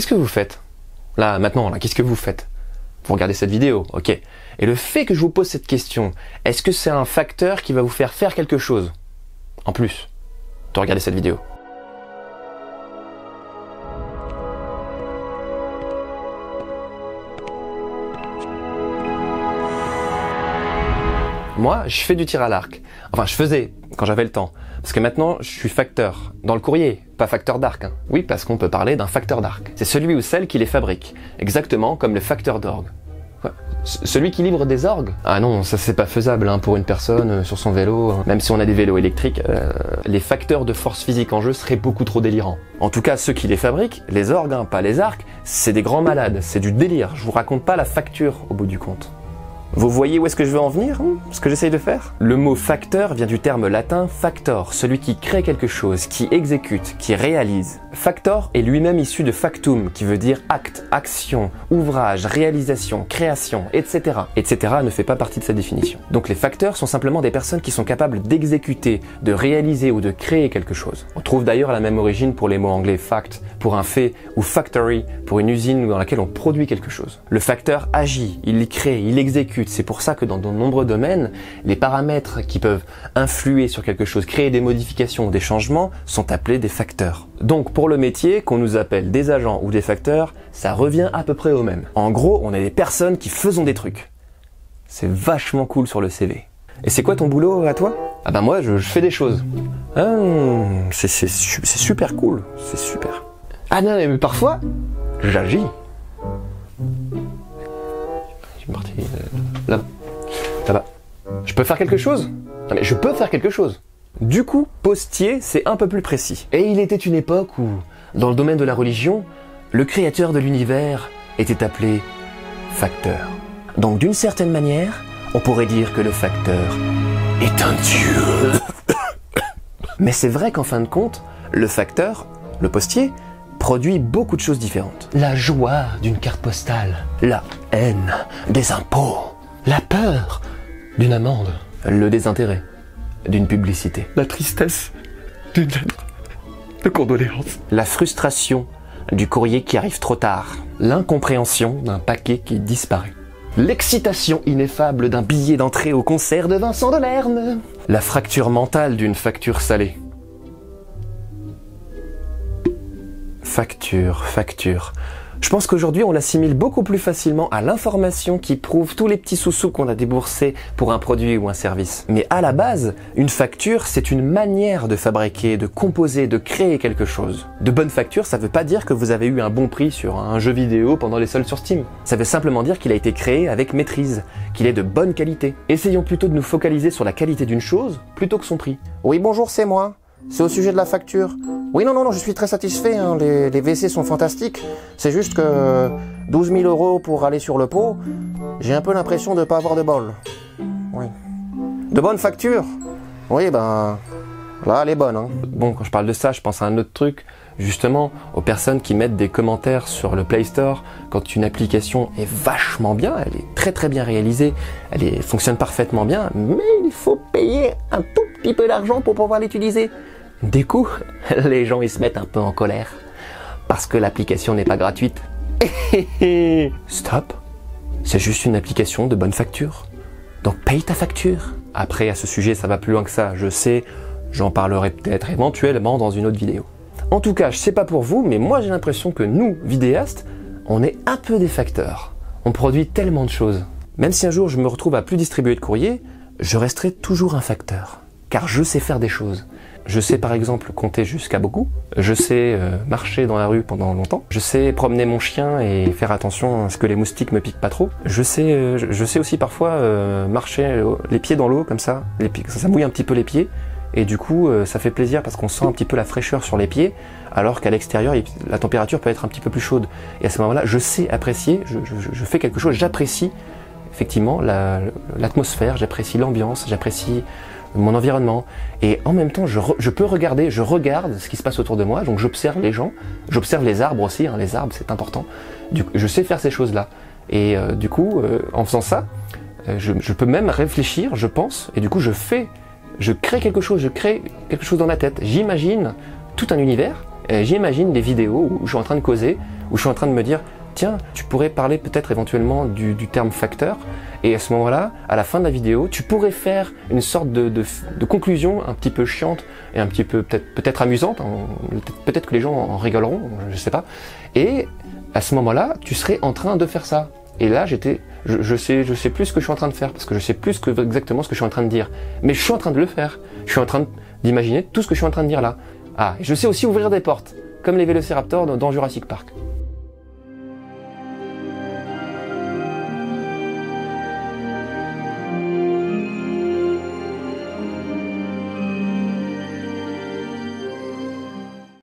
qu'est-ce que vous faites Là, maintenant, là, qu'est-ce que vous faites Vous regardez cette vidéo, ok. Et le fait que je vous pose cette question, est-ce que c'est un facteur qui va vous faire faire quelque chose En plus de regarder cette vidéo? Moi, je fais du tir à l'arc. Enfin, je faisais quand j'avais le temps. Parce que maintenant, je suis facteur. Dans le courrier, pas facteur d'arc. Hein. Oui, parce qu'on peut parler d'un facteur d'arc. C'est celui ou celle qui les fabrique. Exactement comme le facteur d'orgue. Celui qui livre des orgues Ah non, ça c'est pas faisable hein, pour une personne euh, sur son vélo. Hein. Même si on a des vélos électriques, euh, les facteurs de force physique en jeu seraient beaucoup trop délirants. En tout cas, ceux qui les fabriquent, les orgues, hein, pas les arcs, c'est des grands malades, c'est du délire. Je vous raconte pas la facture au bout du compte. Vous voyez où est-ce que je veux en venir hein, Ce que j'essaye de faire? Le mot facteur vient du terme latin factor, celui qui crée quelque chose, qui exécute, qui réalise. Factor est lui-même issu de factum, qui veut dire acte, action, ouvrage, réalisation, création, etc. etc. ne fait pas partie de sa définition. Donc les facteurs sont simplement des personnes qui sont capables d'exécuter, de réaliser ou de créer quelque chose. On trouve d'ailleurs la même origine pour les mots anglais fact pour un fait ou factory pour une usine dans laquelle on produit quelque chose. Le facteur agit, il crée, il exécute c'est pour ça que dans de nombreux domaines, les paramètres qui peuvent influer sur quelque chose, créer des modifications ou des changements, sont appelés des facteurs. Donc pour le métier, qu'on nous appelle des agents ou des facteurs, ça revient à peu près au même. En gros, on est des personnes qui faisons des trucs. C'est vachement cool sur le CV. Et c'est quoi ton boulot à toi? Ah ben moi, je, fais des choses. Ah, c'est super cool, c'est super. Ah non, mais parfois, j'agis. Peux faire quelque chose? Non mais je peux faire quelque chose. Du coup, postier, c'est un peu plus précis. Et il était une époque où, dans le domaine de la religion, le créateur de l'univers était appelé facteur. Donc d'une certaine manière, on pourrait dire que le facteur est un dieu. Mais c'est vrai qu'en fin de compte, le facteur, le postier, produit beaucoup de choses différentes. La joie d'une carte postale, la haine des impôts, la peur d'une amende, le désintérêt d'une publicité, la tristesse d'une lettre de condoléances, la frustration du courrier qui arrive trop tard, l'incompréhension d'un paquet qui disparaît. L'excitation ineffable d'un billet d'entrée au concert de Vincent Delerme. La fracture mentale d'une facture salée. Facture, facture. Je pense qu'aujourd'hui, on l'assimile beaucoup plus facilement à l'information qui prouve tous les petits sous-sous qu'on a déboursés pour un produit ou un service. Mais à la base, une facture, c'est une manière de fabriquer, de composer, de créer quelque chose. De bonne facture, ça veut pas dire que vous avez eu un bon prix sur un jeu vidéo pendant les soldes sur Steam. Ça veut simplement dire qu'il a été créé avec maîtrise, qu'il est de bonne qualité. Essayons plutôt de nous focaliser sur la qualité d'une chose plutôt que son prix. Oui, bonjour, c'est moi. C'est au sujet de la facture. Oui, non, non, non, je suis très satisfait. Hein. Les, les, WC sont fantastiques. C'est juste que 12 000 euros pour aller sur le pot, j'ai un peu l'impression de ne pas avoir de bol. Oui. De bonnes factures? Oui, ben. Là, elle est bonne. Hein. Bon, quand je parle de ça, je pense à un autre truc. Justement, aux personnes qui mettent des commentaires sur le Play Store quand une application est vachement bien, elle est très très bien réalisée, elle fonctionne parfaitement bien, mais il faut payer un tout petit peu d'argent pour pouvoir l'utiliser. Du coup, les gens ils se mettent un peu en colère parce que l'application n'est pas gratuite. Stop. C'est juste une application de bonne facture. Donc paye ta facture. Après, à ce sujet, ça va plus loin que ça. Je sais, j'en parlerai peut-être éventuellement dans une autre vidéo. En tout cas, je sais pas pour vous, mais moi j'ai l'impression que nous, vidéastes, on est un peu des facteurs. On produit tellement de choses. Même si un jour je me retrouve à plus distribuer de courrier, je resterai toujours un facteur. Car je sais faire des choses. Je sais par exemple compter jusqu'à beaucoup. Je sais euh, marcher dans la rue pendant longtemps. Je sais promener mon chien et faire attention à ce que les moustiques me piquent pas trop. Je sais, euh, je sais aussi parfois euh, marcher les pieds dans l'eau comme ça. Les ça, mouille un petit peu les pieds. Et du coup, ça fait plaisir parce qu'on sent un petit peu la fraîcheur sur les pieds, alors qu'à l'extérieur, la température peut être un petit peu plus chaude. Et à ce moment-là, je sais apprécier, je fais quelque chose, j'apprécie effectivement l'atmosphère, j'apprécie l'ambiance, j'apprécie mon environnement. Et en même temps, je, je, peux regarder, je regarde ce qui se passe autour de moi, donc j'observe les gens, j'observe les arbres aussi, hein, les arbres c'est important. Du, je sais faire ces choses-là. Et euh, du coup, euh, en faisant ça, euh, je, je, peux même réfléchir, je pense, et du coup je fais, je crée quelque chose, je crée quelque chose dans ma tête. J'imagine tout un univers, j'imagine des vidéos où je suis en train de causer, où je suis en train de me dire, tiens, tu pourrais parler peut-être éventuellement du, terme facteur, et à ce moment-là, à la fin de la vidéo, tu pourrais faire une sorte de, conclusion un petit peu chiante et un petit peu peut-être amusante. Peut-être que les gens en rigoleront, je sais pas. Et à ce moment-là, tu serais en train de faire ça. Et là, j'étais, je, je sais, plus ce que je suis en train de faire parce que je sais plus exactement ce que je suis en train de dire. Mais je suis en train de le faire. Je suis en train d'imaginer tout ce que je suis en train de dire là. Ah, je sais aussi ouvrir des portes, comme les vélociraptors dans Jurassic Park.